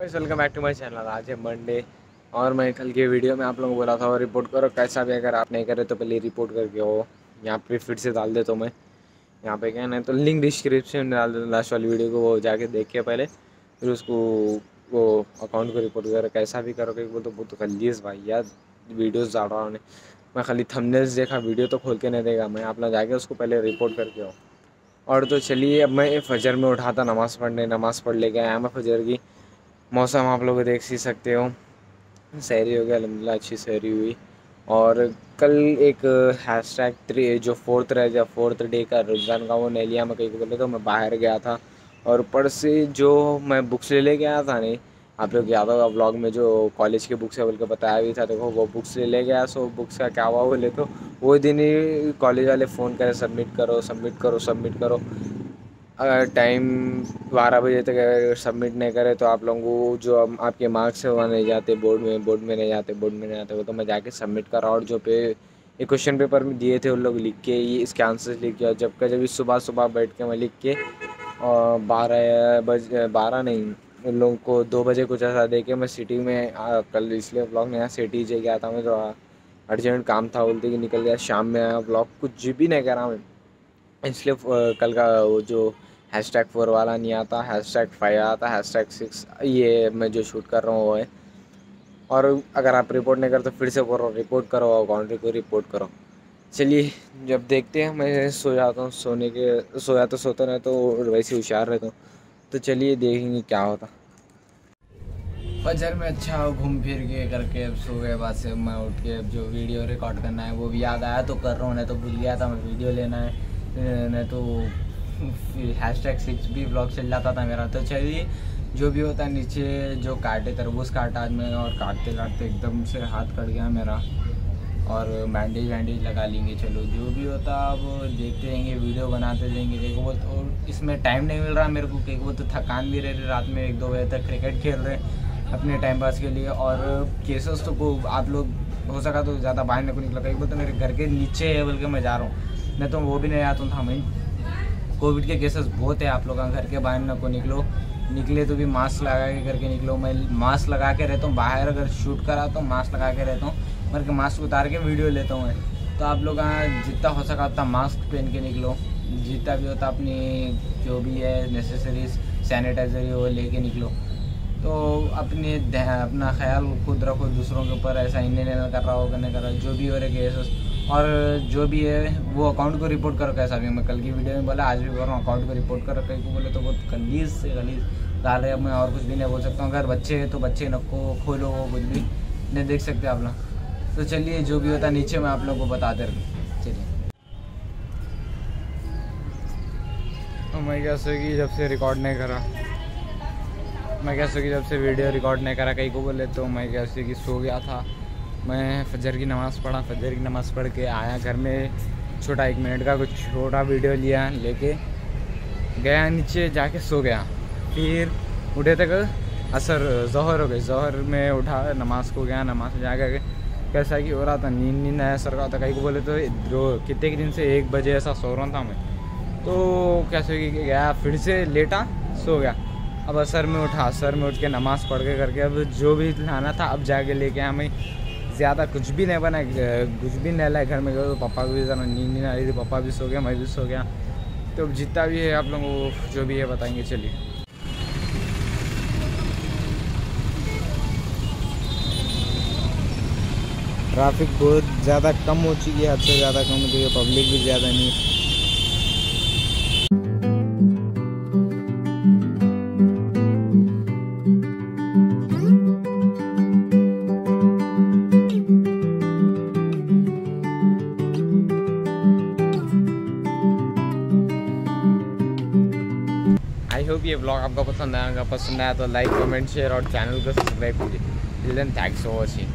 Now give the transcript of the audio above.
Welcome back to my channel आज है Monday और मैं कल के वीडियो में आप लोगों को बोला था और रिपोर्ट करो कैसा भी अगर आप नहीं करे तो पहले रिपोर्ट करके हो यहाँ पे फिर से डाल देता हूँ मैं। यहाँ पे क्या है तो लिंक डिस्क्रिप्शन में डाल देता लास्ट वाली वीडियो को, वो जाके देखिए पहले। फिर उसको, वो अकाउंट को रिपोर्ट करो, कैसा भी करो क्योंकि वो तो बहुत खलीस भाई यार। वीडियोज़ डाल रहा हूँ मैं खाली थंबनेल्स देखा वीडियो तो खोल के नहीं देगा मैं आप लोग जाके उसको पहले रिपोर्ट करके हो और तो चलिए, अब मैं फजर में उठा था नमाज़ पढ़ने, नमाज़ पढ़ लेके आया मैं फजर की। मौसम आप लोग देख ही सकते हो। शहरी हो गया अलहमदिल्ला अच्छी शहरी हुई। और कल एक हैश टैग थ्री जो फोर्थ रह गया फोर्थ डे का रमज़ान का, वो नहीं लिया मैं कहीं को बोले तो मैं बाहर गया था। और ऊपर से जो मैं बुक्स ले ले गया था, नहीं, आप लोग याद होगा ब्लॉग में जो कॉलेज की बुक्स है बोल के बताया भी था, देखो, वो बुक्स ले ले गया सो बुक्स का क्या हुआ बोले तो वो दिन ही कॉलेज वाले फ़ोन करे सबमिट करो सबमिट करो सबमिट करो। अगर टाइम बारह बजे तक अगर सबमिट नहीं करे तो आप लोगों को जो आपके मार्क्स है वहाँ नहीं जाते बोर्ड में बोर्ड में नहीं जाते बोर्ड में नहीं जाते वो तो मैं जाके सबमिट करा और जो पे ये क्वेश्चन पेपर में दिए थे उन लोग लिख के ये इसके आंसर्स लिख के और जब का जब सुबह सुबह बैठ के मैं लिख के और बारह बज बारह नहीं उन लोगों को दो बजे कुछ ऐसा दे के मैं सिटी में आ, कल इसलिए ब्लॉग में यहाँ सिटी जे गया था मैं तो अर्जेंट काम था बोलते कि निकल गया शाम में आया ब्लॉग कुछ भी नहीं करा मैं। इसलिए कल का वो जो हैश टैग फोर वाला नहीं आता हैश टैग फाइव आता हैश टैग सिक्स ये मैं जो शूट कर रहा हूँ वो है। और अगर आप रिपोर्ट नहीं करते, फिर से हूँ रिपोर्ट करो और बाउंड्री को रिपोर्ट करो। चलिए, जब देखते हैं, मैं सो जाता हूँ, सोने के, सोया तो सोता रहता तो वैसे होशियार रहता हूँ। तो चलिए देखेंगे क्या होता। फजर में अच्छा घूम फिर के करके, अब सो गए बाद से मैं उठ के, अब जो वीडियो रिकॉर्ड करना है, वो भी याद आया तो कर रहा हूँ, नहीं तो भूल गया था, मैं वीडियो लेना है, नहीं तो हैश टैग सिक्स भी ब्लॉग चल जाता था मेरा। तो चलिए, जो भी होता है नीचे, जो काटे तरबूज काटा आज मैं और काटते काटते एकदम से हाथ कट गया मेरा। और बैंडेज वैंडेज लगा लेंगे, चलो। जो भी होता अब देखते रहेंगे वीडियो बनाते रहेंगे। देखो, वो तो इसमें टाइम नहीं मिल रहा मेरे को, क्योंकि वो तो थकान भी रह रही रात में, एक दो बजे तक क्रिकेट खेल रहे अपने टाइम पास के लिए। और केसेस तो को आप लोग, हो सका तो ज़्यादा बाहर नहीं को निकला। कहीं तो मेरे घर के नीचे है, बल्कि मैं जा रहा हूँ। नहीं तो वो भी नहीं आता था मैं कोविड के केसेस बहुत है, आप लोग घर के बाहर ना को निकलो। निकले तो भी मास्क लगा के करके निकलो। मैं मास्क लगा के रहता हूँ, बाहर अगर शूट करा तो मास्क लगा के रहता हूँ मगर मास्क उतार के वीडियो लेता हूँ मैं। तो आप लोग जितना हो सका उतना मास्क पहन के निकलो। जितना भी होता अपनी जो भी है नेसेसरीज सैनिटाइजर वो लेके निकलो। तो अपने अपना ख्याल खुद रखो, दूसरों के ऊपर ऐसा इन्हें कर रहा हो नहीं कर रहा जो भी हो रहे केसेस और जो भी है, वो अकाउंट को रिपोर्ट करो कैसा भी। मैं कल की वीडियो में बोला, आज भी बोल रहा हूँ अकाउंट को रिपोर्ट करो। कहीं को बोले तो बहुत गलीज से गलीज डाल रहे अब मैं और कुछ भी नहीं बोल सकता हूँ। अगर बच्चे हैं तो बच्चे नको, खोलो वो कुछ भी। नहीं देख सकते आप लोग। तो चलिए, जो भी होता है, नीचे मैं आप लोग को बता दे रहा। चलिए। तो मैं क्या कि जब से रिकॉर्ड नहीं करा। मैं क्या कि जब से वीडियो रिकॉर्ड नहीं करा, कहीं को बोले तो मैं क्या कि सो गया था। मैं फजर की नमाज़ पढ़ा, फजर की नमाज़ पढ़ के आया घर में। छोटा एक मिनट का कुछ छोटा वीडियो लिया, लेके गया नीचे, जाके सो गया। फिर उठे तक असर, जहर हो गई जहर में उठा, नमाज़ को गया, नमाज़ जा के कैसा कि हो रहा था, नींद नींद आया, सर का था, कहीं को बोले तो जो कितने के दिन से एक बजे ऐसा सो रहा था मैं? तो कैसे कि गया, फिर से लेटा, सो गया। अब असर में उठा, असर में उठ के नमाज़ पढ़ के करके, अब जो भी लाना था, अब जाके लेके आया मैं। ज़्यादा कुछ भी नहीं बना कुछ भी नहीं लाया घर में गए तो पापा को भी जाना, नींद नहीं आ रही थी, पापा भी सो गया, मैं भी सो गया। तो जितना भी है, आप लोगों को जो भी है बताएँगे, चलिए। ट्रैफ़िक बहुत ज़्यादा कम हो चुकी है, हद से ज़्यादा कम हो चुकी है, पब्लिक भी ज़्यादा नहीं आई होप ये ब्लॉग आपको पसंद आएगा, पसंद आया तो लाइक कमेंट शेयर और चैनल को सब्सक्राइब कीजिए। Thanks for watching